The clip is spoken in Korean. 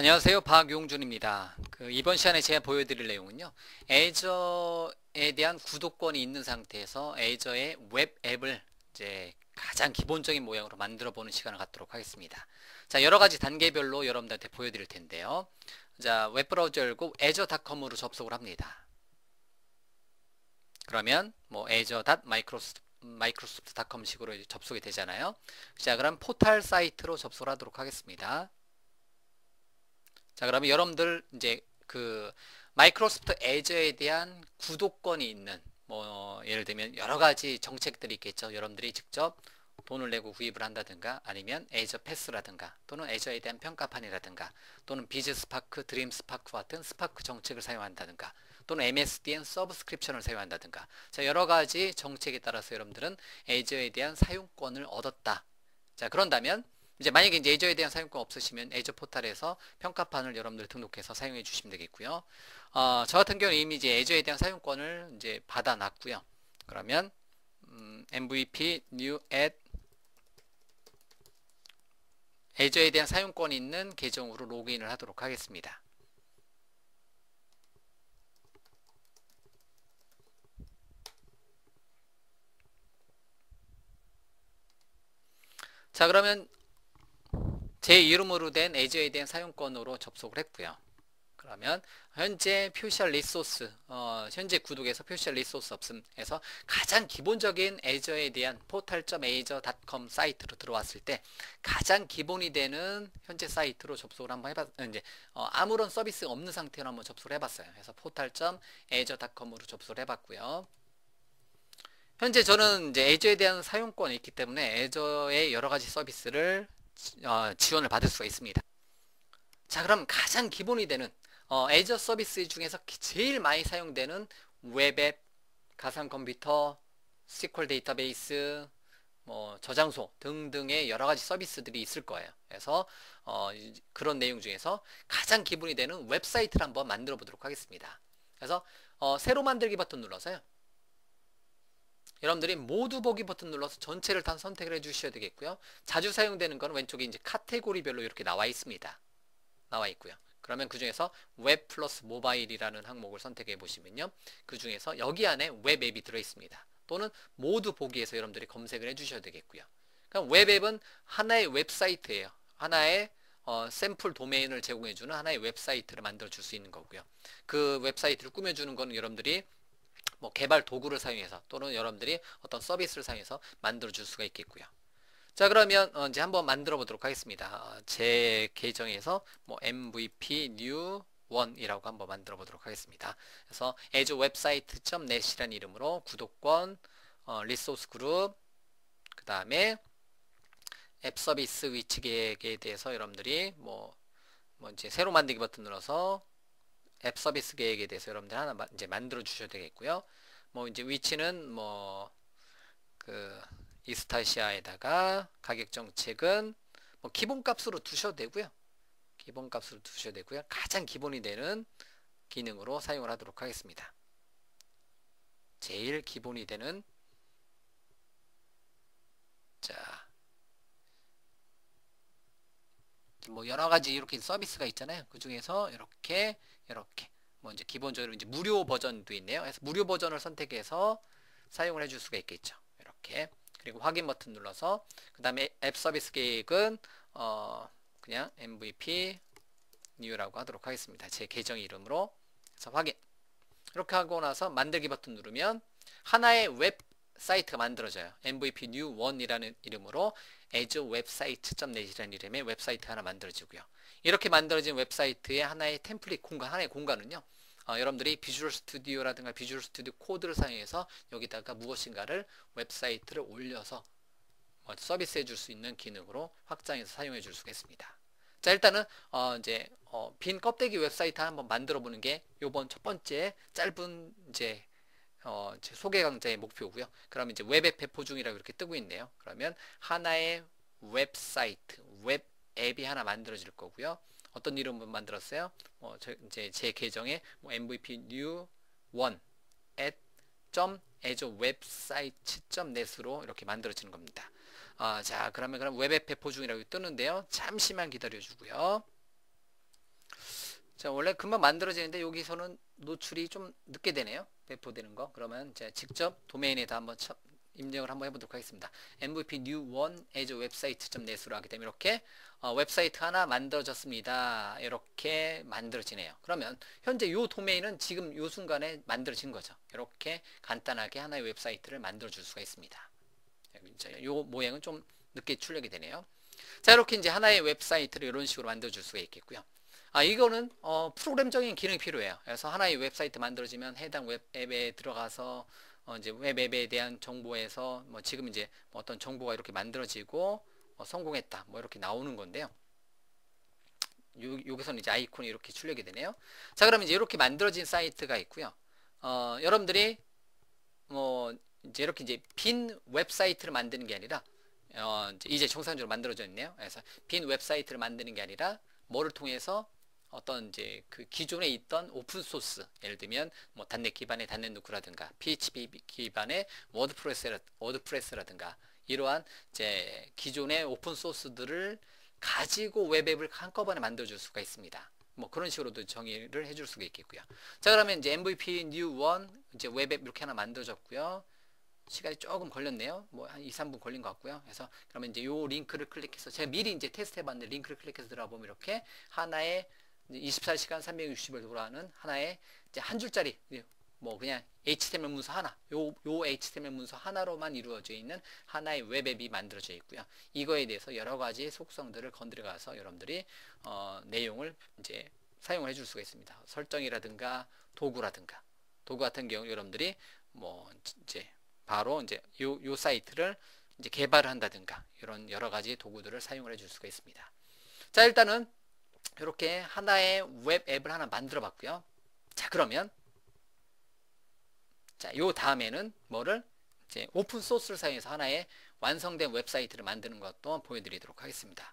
안녕하세요. 박용준입니다. 그 이번 시간에 제가 보여드릴 내용은요. 애저에 대한 구독권이 있는 상태에서 애저의 웹 앱을 이제 가장 기본적인 모양으로 만들어 보는 시간을 갖도록 하겠습니다. 자, 여러 가지 단계별로 여러분들한테 보여드릴 텐데요. 자, 웹브라우저 열고 azure.com으로 접속을 합니다. 그러면 뭐 azure.microsoft.com 식으로 접속이 되잖아요. 자, 그럼 포탈 사이트로 접속을 하도록 하겠습니다. 자 그러면 여러분들 이제 그 마이크로소프트 Azure에 대한 구독권이 있는 뭐 예를 들면 여러 가지 정책들이 있겠죠. 여러분들이 직접 돈을 내고 구입을 한다든가 아니면 Azure Pass라든가 또는 Azure에 대한 평가판이라든가 또는 BizSpark, DreamSpark 같은 스파크 정책을 사용한다든가 또는 MSDN subscription을 사용한다든가 자 여러 가지 정책에 따라서 여러분들은 애저에 대한 사용권을 얻었다. 자 그런다면 이제 만약에 이제 애저에 대한 사용권 없으시면 애저 포탈에서 평가판을 여러분들 등록해서 사용해 주시면 되겠고요. 어, 저 같은 경우는 이미 이제 애저에 대한 사용권을 이제 받아놨고요. 그러면 음, MVP new add 애저에 대한 사용권이 있는 계정으로 로그인을 하도록 하겠습니다. 자 그러면 제 이름으로 된 Azure에 대한 사용권으로 접속을 했고요. 그러면 현재 표시할 리소스 어, 현재 구독에서 표시할 리소스 없음에서 가장 기본적인 Azure에 대한 portal.azure.com 사이트로 들어왔을 때 가장 기본이 되는 현재 사이트로 접속을 한번 해봤 이제 어, 아무런 서비스 없는 상태로 한번 접속을 해봤어요. 그래서 portal.azure.com으로 접속을 해봤고요. 현재 저는 이제 Azure에 대한 사용권이 있기 때문에 애저의 여러 가지 서비스를 어, 지원을 받을 수가 있습니다. 자 그럼 가장 기본이 되는 어, Azure 서비스 중에서 제일 많이 사용되는 웹앱, 가상 컴퓨터, SQL 데이터베이스, 뭐 저장소 등등의 여러 가지 서비스들이 있을 거예요. 그래서 어, 그런 내용 중에서 가장 기본이 되는 웹사이트를 한번 만들어 보도록 하겠습니다. 그래서 어, 새로 만들기 버튼 눌러서요. 여러분들이 모두 보기 버튼 눌러서 전체를 다 선택을 해 주셔야 되겠고요. 자주 사용되는 건 왼쪽에 이제 카테고리별로 이렇게 나와 있습니다. 나와 있고요. 그러면 그 중에서 웹 플러스 모바일이라는 항목을 선택해 보시면요. 그 중에서 여기 안에 웹 앱이 들어 있습니다. 또는 모두 보기에서 여러분들이 검색을 해 주셔야 되겠고요. 그럼 웹 앱은 하나의 웹사이트예요. 하나의 어, 샘플 도메인을 제공해주는 하나의 웹사이트를 만들어 줄 수 있는 거고요. 그 웹사이트를 꾸며주는 거는 여러분들이 뭐 개발 도구를 사용해서 또는 여러분들이 어떤 서비스를 사용해서 만들어 줄 수가 있겠고요. 자 그러면 어 이제 한번 만들어 보도록 하겠습니다. 어제 계정에서 뭐 MVP new 1이라고 한번 만들어 보도록 하겠습니다. 그래서 azurewebsites.net이라는 이름으로 구독권, 어, 리소스 그룹, 그 다음에 앱 서비스 위치 계획에 대해서 여러분들이 뭐, 뭐 이제 새로 만들기 버튼 눌러서 앱 서비스 계획에 대해서 여러분들 하나 이제 만들어 주셔야 되겠고요. 뭐 이제 위치는 뭐 그 이스타시아에다가 가격 정책은 뭐 기본 값으로 두셔도 되고요. 기본 값으로 두셔도 되고요. 가장 기본이 되는 기능으로 사용을 하도록 하겠습니다. 제일 기본이 되는 자, 뭐 여러 가지 이렇게 서비스가 있잖아요. 그 중에서 이렇게 이렇게 뭐 이제 기본적으로 이제 무료 버전도 있네요. 그래서 무료 버전을 선택해서 사용을 해줄 수가 있겠죠. 이렇게 그리고 확인 버튼 눌러서 그 다음에 앱 서비스 계획은 어 그냥 MVP new라고 하도록 하겠습니다. 제 계정 이름으로 그래서 확인 이렇게 하고 나서 만들기 버튼 누르면 하나의 웹 사이트가 만들어져요. MVP new 1이라는 이름으로 azurewebsites.net이라는 이름의 웹사이트 하나 만들어지고요. 이렇게 만들어진 웹사이트의 하나의 템플릿 공간, 하나의 공간은요. 어, 여러분들이 Visual Studio라든가 Visual Studio Code를 사용해서 여기다가 무엇인가를 웹사이트를 올려서 뭐 서비스해 줄 수 있는 기능으로 확장해서 사용해 줄 수가 있습니다. 자 일단은 어 이제 어 빈 껍데기 웹사이트 한번 만들어 보는 게 요번 첫 번째 짧은 이제 어 소개 강좌의 목표고요. 그러면 이제 웹앱 배포 중이라고 이렇게 뜨고 있네요. 그러면 하나의 웹사이트, 웹 앱이 하나 만들어질 거고요. 어떤 이름으로 만들었어요? 어, 저, 이제 제 계정에 뭐 MVP new 1 at 점 azurewebsites net으로 이렇게 만들어지는 겁니다. 아, 자, 그러면 그럼 웹앱 배포 중이라고 뜨는데요. 잠시만 기다려 주고요. 자, 원래 금방 만들어지는데 여기서는 노출이 좀 늦게 되네요. 배포되는 거. 그러면 제가 직접 도메인에다 한번 쳐, 입력을 한번 해보도록 하겠습니다. MVP new one azurewebsites.net으로 하게 되면 이렇게 어, 웹사이트 하나 만들어졌습니다. 이렇게 만들어지네요. 그러면 현재 이 도메인은 지금 이 순간에 만들어진 거죠. 이렇게 간단하게 하나의 웹사이트를 만들어 줄 수가 있습니다. 이 모양은 좀 늦게 출력이 되네요. 자 이렇게 이제 하나의 웹사이트를 이런 식으로 만들어 줄 수가 있겠고요. 아 이거는 어, 프로그램적인 기능이 필요해요. 그래서 하나의 웹사이트 만들어지면 해당 웹 앱에 들어가서 어, 이제 웹앱에 대한 정보에서 뭐 지금 이제 뭐 어떤 정보가 이렇게 만들어지고 어, 성공했다 뭐 이렇게 나오는 건데요. 요, 여기서는 이제 아이콘이 이렇게 출력이 되네요. 자 그러면 이제 이렇게 만들어진 사이트가 있고요. 어, 여러분들이 뭐 이제 이렇게 이제 빈 웹사이트를 만드는 게 아니라 어, 이제 정상적으로 만들어져 있네요. 그래서 빈 웹사이트를 만드는 게 아니라 뭐를 통해서 어떤 이제 그 기존에 있던 오픈 소스 예를 들면 뭐 닷넷 기반의 DotNetNuke라든가 PHP 기반의 WordPress WordPress라든가 이러한 이제 기존의 오픈 소스들을 가지고 웹앱을 한꺼번에 만들어 줄 수가 있습니다. 뭐 그런 식으로도 정의를 해줄 수가 있겠고요. 자 그러면 이제 MVP new one 이제 웹앱 이렇게 하나 만들어졌고요. 시간이 조금 걸렸네요. 뭐 한 2, 3분 걸린 것 같고요. 그래서 그러면 이제 요 링크를 클릭해서 제가 미리 이제 테스트 해봤는데 링크를 클릭해서 들어가 보면 이렇게 하나의 24시간 360일 돌아가는 하나의 이제 한 줄짜리 뭐 그냥 HTML 문서 하나 요, 요 HTML 문서 하나로만 이루어져 있는 하나의 웹앱이 만들어져 있고요. 이거에 대해서 여러 가지 속성들을 건드려가서 여러분들이 어, 내용을 이제 사용을 해줄 수가 있습니다. 설정이라든가 도구라든가 도구 같은 경우 여러분들이 뭐 이제 바로 이제 요, 요 사이트를 이제 개발을 한다든가 이런 여러 가지 도구들을 사용을 해줄 수가 있습니다. 자 일단은 이렇게 하나의 웹 앱을 하나 만들어 봤고요. 자, 그러면 자, 요 다음에는 뭐를 이제 오픈 소스를 사용해서 하나의 완성된 웹사이트를 만드는 것도 보여드리도록 하겠습니다.